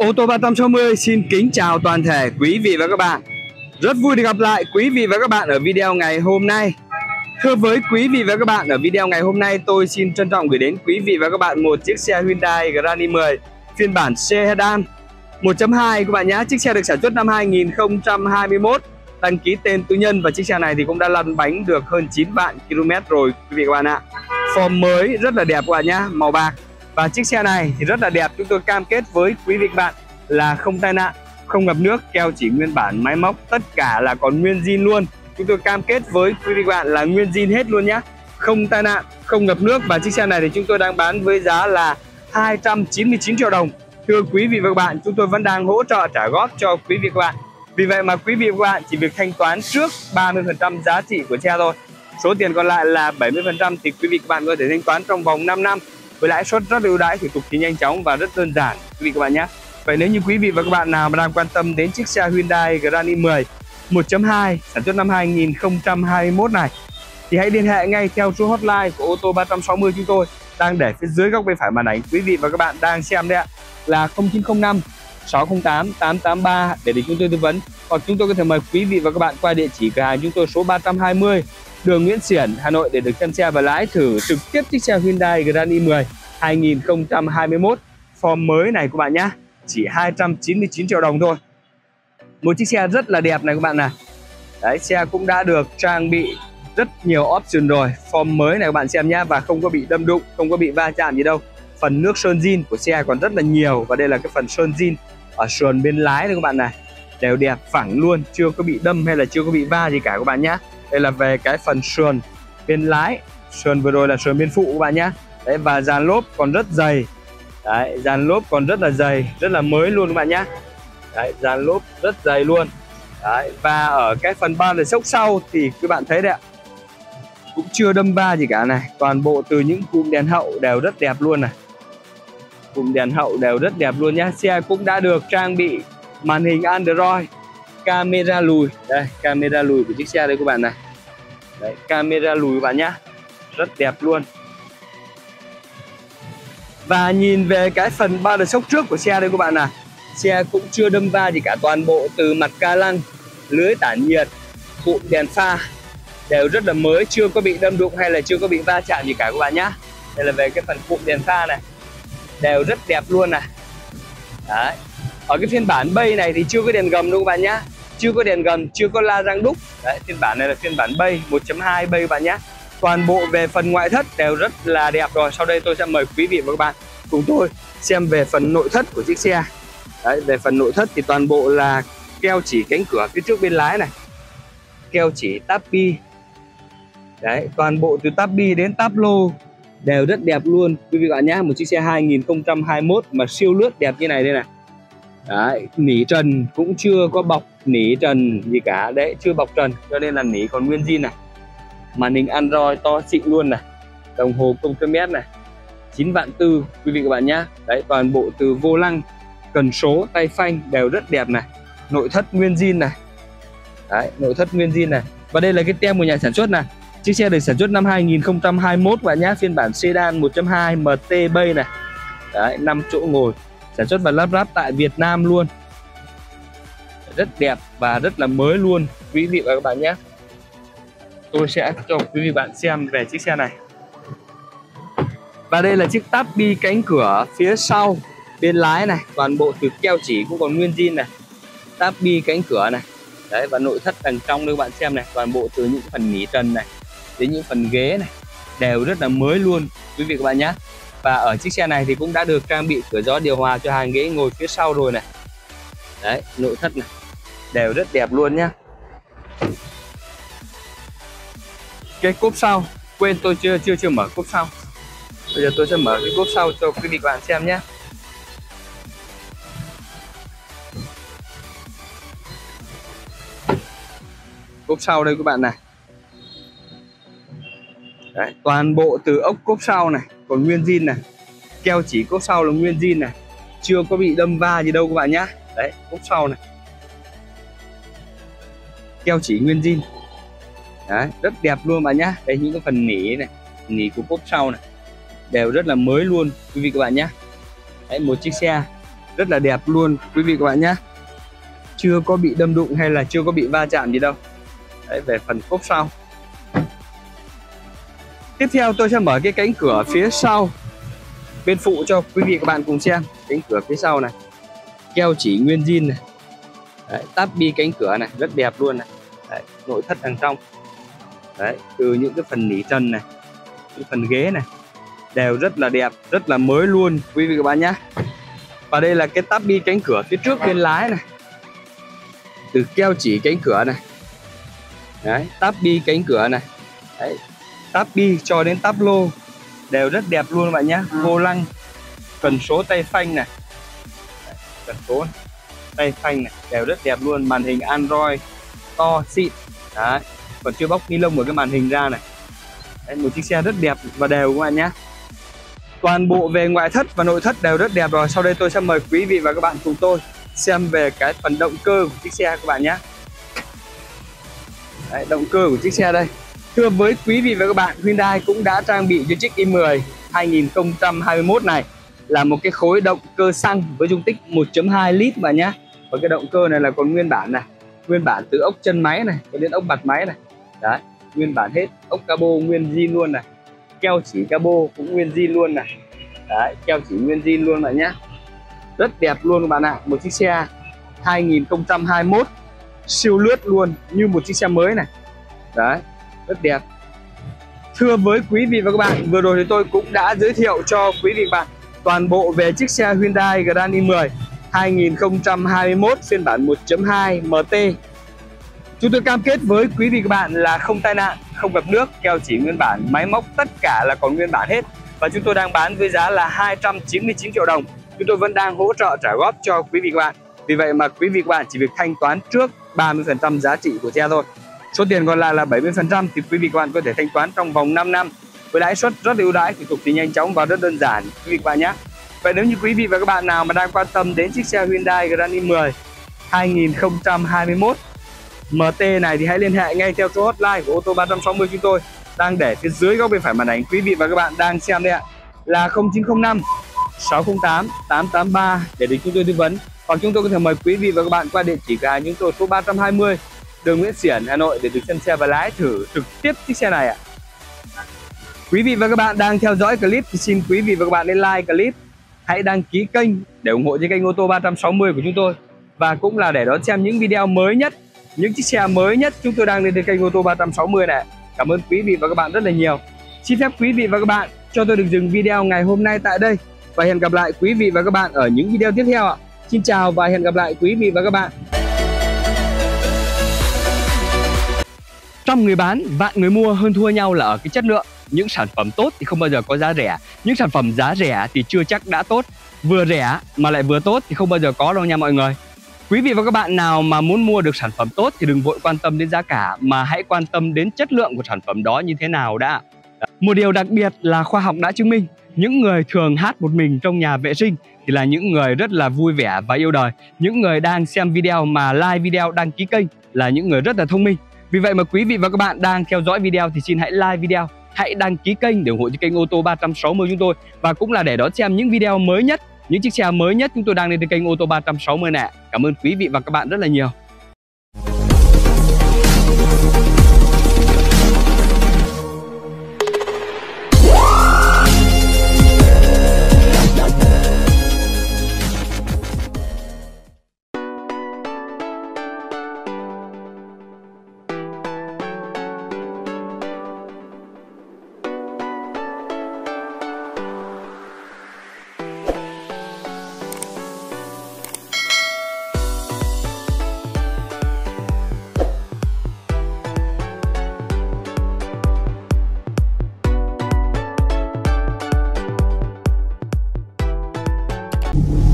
Ô tô 360 xin kính chào toàn thể quý vị và các bạn. Rất vui được gặp lại quý vị và các bạn ở video ngày hôm nay. Thưa với quý vị và các bạn, ở video ngày hôm nay tôi xin trân trọng gửi đến quý vị và các bạn một chiếc xe Hyundai Grand i10 phiên bản sedan 1.2 các bạn nhé, Chiếc xe được sản xuất năm 2021 đăng ký tên tư nhân và chiếc xe này thì cũng đã lăn bánh được hơn 9 vạn km rồi, quý vị các bạn ạ. Form mới rất là đẹp các bạn nhé, màu bạc và chiếc xe này thì rất là đẹp, chúng tôi cam kết với quý vị bạn là không tai nạn, không ngập nước, keo chỉ nguyên bản, máy móc, tất cả là còn nguyên zin luôn. Chúng tôi cam kết với quý vị bạn là nguyên zin hết luôn nhé không tai nạn, không ngập nước. Và chiếc xe này thì chúng tôi đang bán với giá là 299 triệu đồng. Thưa quý vị và các bạn, chúng tôi vẫn đang hỗ trợ, trả góp cho quý vị và các bạn. Vì vậy mà quý vị và các bạn chỉ việc thanh toán trước 30% giá trị của xe thôi. Số tiền còn lại là 70% thì quý vị các bạn có thể thanh toán trong vòng 5 năm với lãi suất rất ưu đãi, thủ tục thì nhanh chóng và rất đơn giản, quý vị các bạn nhé. Vậy nếu như quý vị và các bạn nào mà đang quan tâm đến chiếc xe Hyundai Grand i10 1.2 sản xuất năm 2021 này, thì hãy liên hệ ngay theo số hotline của ô tô 360 chúng tôi đang để phía dưới góc bên phải màn ảnh. Quý vị và các bạn đang xem đấy ạ, là 0905 608 883 để được chúng tôi tư vấn. Hoặc chúng tôi có thể mời quý vị và các bạn qua địa chỉ cửa hàng chúng tôi số 320 đường Nguyễn Xiển, Hà Nội để được chăm xe và lái thử trực tiếp chiếc xe Hyundai Grand i10 2021 form mới này các bạn nhé chỉ 299 triệu đồng thôi. Một chiếc xe rất là đẹp này các bạn này đấy xe cũng đã được trang bị rất nhiều option rồi. Form mới này các bạn xem nhé và không có bị đâm đụng không có bị va chạm gì đâu. Phần nước sơn zin của xe còn rất là nhiều và đây là cái phần sơn zin ở sườn bên lái này các bạn này. Đều đẹp phẳng luôn chưa có bị đâm hay là chưa có bị va gì cả các bạn nhé đây là về cái phần sườn bên lái. Sườn vừa rồi là sườn bên phụ các bạn nhé đấy, và dàn lốp còn rất dày. Đấy, dàn lốp còn rất là dày, rất là mới luôn các bạn nhé đấy, dàn lốp rất dày luôn. Đấy, và ở cái phần ba là sốc sau thì các bạn thấy đấy ạ. Cũng chưa đâm ba gì cả này. Toàn bộ từ những cụm đèn hậu đều rất đẹp luôn này. Cụm đèn hậu đều rất đẹp luôn nhé xe cũng đã được trang bị màn hình Android, camera lùi. Đây, camera lùi của chiếc xe đây các bạn này đấy, camera lùi các bạn nhá. Rất đẹp luôn. Và nhìn về cái phần ba đợt sốc trước của xe đây các bạn à. Xe cũng chưa đâm va gì cả, toàn bộ từ mặt ca lăng, lưới tản nhiệt, cụm đèn pha đều rất là mới, chưa có bị đâm đụng hay là chưa có bị va chạm gì cả các bạn nhá. Đây là về cái phần cụm đèn pha này. Đều rất đẹp luôn này đấy. Ở cái phiên bản bay này thì chưa có đèn gầm đâu các bạn nhá chưa có đèn gầm, chưa có la răng đúc. Đấy, phiên bản này là phiên bản bay 1.2 bay bạn nhé. Toàn bộ về phần ngoại thất đều rất là đẹp rồi. Sau đây tôi sẽ mời quý vị và các bạn cùng tôi xem về phần nội thất của chiếc xe. Đấy, về phần nội thất thì toàn bộ là keo chỉ cánh cửa phía trước bên lái này. Keo chỉ tapi đấy, toàn bộ từ tapi đến táp lô đều rất đẹp luôn. Quý vị bạn nhé, một chiếc xe 2021 mà siêu lướt đẹp như này đây này. Đấy, nỉ trần, cũng chưa có bọc nỉ trần gì cả. Đấy, chưa bọc trần, cho nên là nỉ còn nguyên zin này. Màn hình android to xịn luôn này. Đồng hồ công tơ mét này. 9 vạn tư, quý vị các bạn nhá. Đấy, toàn bộ từ vô lăng, cần số, tay phanh đều rất đẹp này. Nội thất nguyên zin này. Đấy, nội thất nguyên zin này. Và đây là cái tem của nhà sản xuất này. Chiếc xe được sản xuất năm 2021 bạn nhá. Phiên bản sedan 1.2 MT bay này. Đấy 5 chỗ ngồi. Sản xuất và lắp ráp tại Việt Nam luôn rất đẹp và rất là mới luôn. Quý vị và các bạn nhé. Tôi sẽ cho quý vị bạn xem về chiếc xe này. Và đây là chiếc táp bi cánh cửa phía sau, bên lái này. Toàn bộ từ keo chỉ cũng còn nguyên zin này. Táp bi cánh cửa này. Đấy, và nội thất đằng trong đây các bạn xem này. Toàn bộ từ những phần nỉ trần này đến những phần ghế này đều rất là mới luôn, quý vị các bạn nhé. Và ở chiếc xe này thì cũng đã được trang bị cửa gió điều hòa cho hàng ghế ngồi phía sau rồi này. Đấy, nội thất này đều rất đẹp luôn nhá. Cái cốp sau quên tôi chưa chưa chưa mở cốp sau. Bây giờ tôi sẽ mở cái cốp sau cho quý vị bạn xem nhé. Cốp sau đây các bạn này. Đấy, toàn bộ từ ốc cốp sau này còn nguyên zin này. Keo chỉ cốp sau là nguyên zin này. Chưa có bị đâm va gì đâu các bạn nhá. Đấy cốp sau này keo chỉ nguyên zin. Đấy rất đẹp luôn bạn nhá. Đây những cái phần nỉ này nỉ của cốp sau này đều rất là mới luôn quý vị các bạn nhé đấy một chiếc xe rất là đẹp luôn quý vị các bạn nhé chưa có bị đâm đụng hay là chưa có bị va chạm gì đâu. Đấy, về phần cốp sau. Tiếp theo tôi sẽ mở cái cánh cửa phía sau bên phụ cho quý vị các bạn cùng xem. Cánh cửa phía sau này. Keo chỉ nguyên zin này. Đấy, táp bi cánh cửa này rất đẹp luôn này. Đấy, nội thất đằng trong. Đấy, từ những cái phần nỉ trần này những phần ghế này đều rất là đẹp rất là mới luôn quý vị các bạn nhé và đây là cái táp bi cánh cửa phía trước bên lái này. Từ keo chỉ cánh cửa này. Đấy táp bi cánh cửa này. Đấy táp bi cho đến táp lô đều rất đẹp luôn các bạn nhé vô lăng cần số tay phanh này. Cần số này tay phanh này đều rất đẹp luôn. Màn hình android to xịn. Đấy còn chưa bóc ni lông của cái màn hình ra này. Đấy, một chiếc xe rất đẹp và đều các bạn nhé. Toàn bộ về ngoại thất và nội thất đều rất đẹp rồi. Sau đây tôi sẽ mời quý vị và các bạn cùng tôi xem về cái phần động cơ của chiếc xe các bạn nhé. Đấy, động cơ của chiếc xe đây. Thưa với quý vị và các bạn Hyundai cũng đã trang bị cho chiếc i10 2021 này là một cái khối động cơ xăng với dung tích 1.2 lít bạn nhé và cái động cơ này là còn nguyên bản này. Nguyên bản từ ốc chân máy này, cho đến ốc bạt máy này. Đấy, nguyên bản hết. Ốc cabo nguyên zin luôn này. Keo chỉ cabo cũng nguyên zin luôn này. Đấy, keo chỉ nguyên zin luôn bạn nhé rất đẹp luôn các bạn ạ. Một chiếc xe 2021 siêu lướt luôn như một chiếc xe mới này. Đấy, rất đẹp. Thưa với quý vị và các bạn, vừa rồi thì tôi cũng đã giới thiệu cho quý vị và bạn toàn bộ về chiếc xe Hyundai Grand i10 2021 phiên bản 1.2 MT Chúng tôi cam kết với quý vị các bạn là không tai nạn, không gặp nước, keo chỉ nguyên bản, máy móc tất cả là còn nguyên bản hết. Và chúng tôi đang bán với giá là 299 triệu đồng. Chúng tôi vẫn đang hỗ trợ trả góp cho quý vị các bạn. Vì vậy mà quý vị các bạn chỉ việc thanh toán trước 30% giá trị của xe thôi. Số tiền còn lại là 70% thì quý vị các bạn có thể thanh toán trong vòng 5 năm. Với lãi suất rất ưu đãi thủ tục thì nhanh chóng và rất đơn giản. Quý vị các bạn nhé vậy nếu như quý vị và các bạn nào mà đang quan tâm đến chiếc xe Hyundai Grand i10 2021 MT này thì hãy liên hệ ngay theo số hotline của ô tô 360 chúng tôi đang để phía dưới góc bên phải màn ảnh quý vị và các bạn đang xem đây ạ. Là 0905 608 883 để được chúng tôi tư vấn. Hoặc chúng tôi có thể mời quý vị và các bạn qua địa chỉ của những chúng tôi số 320 đường Nguyễn Xiển Hà Nội để được xem xe và lái thử trực tiếp chiếc xe này ạ. Quý vị và các bạn đang theo dõi clip thì xin quý vị và các bạn nên like clip, hãy đăng ký kênh để ủng hộ cho kênh ô tô 360 của chúng tôi và cũng là để đón xem những video mới nhất, những chiếc xe mới nhất chúng tôi đang lên trên kênh ô tô 360 này. Cảm ơn quý vị và các bạn rất là nhiều. Xin phép quý vị và các bạn cho tôi được dừng video ngày hôm nay tại đây và hẹn gặp lại quý vị và các bạn ở những video tiếp theo ạ. Xin chào và hẹn gặp lại quý vị và các bạn. Trong người bán, vạn người mua hơn thua nhau là ở cái chất lượng. Những sản phẩm tốt thì không bao giờ có giá rẻ. Những sản phẩm giá rẻ thì chưa chắc đã tốt. Vừa rẻ mà lại vừa tốt thì không bao giờ có đâu nha mọi người. Quý vị và các bạn nào mà muốn mua được sản phẩm tốt thì đừng vội quan tâm đến giá cả, mà hãy quan tâm đến chất lượng của sản phẩm đó như thế nào đã. Một điều đặc biệt là khoa học đã chứng minh, những người thường hát một mình trong nhà vệ sinh thì là những người rất là vui vẻ và yêu đời những người đang xem video mà like video, đăng ký kênh là những người rất là thông minh vì vậy mà quý vị và các bạn đang theo dõi video thì xin hãy like video hãy đăng ký kênh để ủng hộ cho kênh ô tô 360 chúng tôi. Và cũng là để đón xem những video mới nhất, những chiếc xe mới nhất chúng tôi đang lên trên kênh ô tô 360 nè cảm ơn quý vị và các bạn rất là nhiều. Bye.